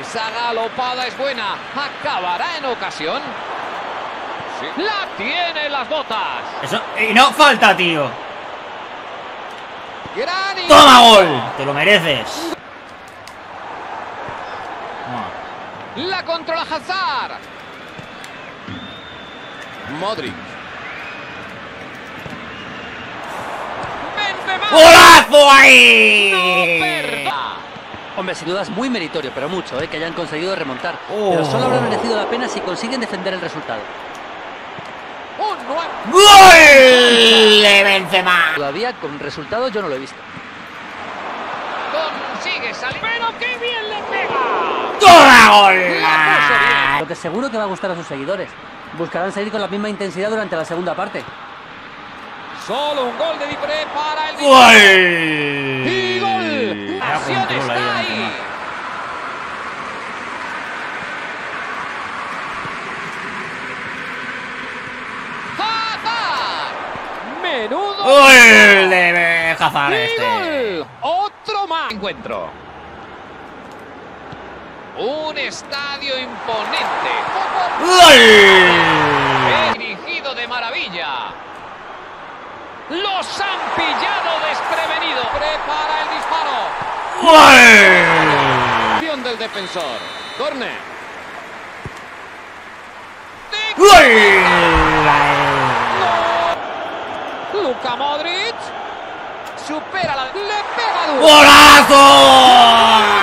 Esa galopada es buena. Acabará en ocasión. La tiene en las botas. Eso, y no falta, tío. Gran y- ¡Toma gol! Te lo mereces. No. La controla Hazard. Modric. Benzema. ¡Golazo No ahí! perda. Hombre, sin duda es muy meritorio, pero mucho, ¿eh? que hayan conseguido remontar. Oh. Pero solo habrá merecido la pena si consiguen defender el resultado. Un nuevo. ¡Gol de Benzema! Todavía con resultado yo no lo he visto. Consigue salir. Pero qué bien le pega. ¡Toma gol! Lo que seguro que va a gustar a sus seguidores. Buscarán seguir con la misma intensidad durante la segunda parte. Solo un gol de Dipré para el gol. Vaya Acción control está ahí, ahí. Benzema. Hazard. Menudo. ¡Gol de Hazard Y este! gol. Otro más. Encuentro. Un estadio imponente. ¡Gol! Dirigido de maravilla. Los han pillado desprevenido. Prepara el disparo. ¡Gol! Acción del defensor. Corner. ¡Gol! Luka Modric. Supera la. Le pega duro. ¡Golazo!